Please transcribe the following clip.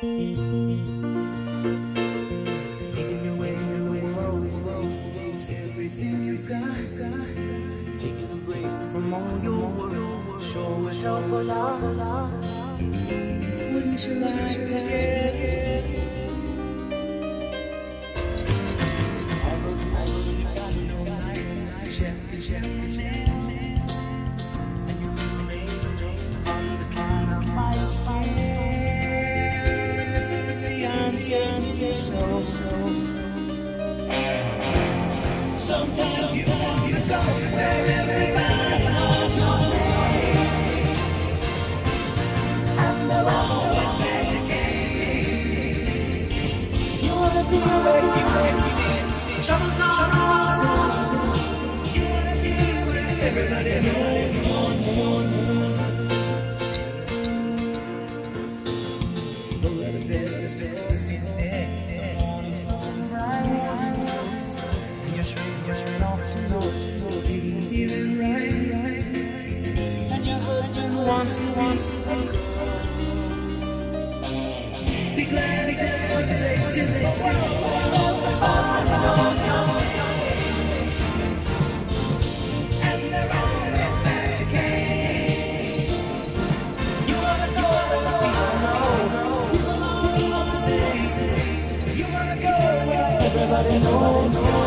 Taking your way in the world takes everything you've got. Taking a break from all your work sure would help a lot. Wouldn't you like to get Sometimes you to go where everybody knows your name, magic. You wanna be where you. You be where everybody knows. Bed is still is dead. Wants to wants to take Be glad because one place in the world everybody knows your name. And they're always magic. You wanna go where people know. You wanna see. You wanna go where everybody knows.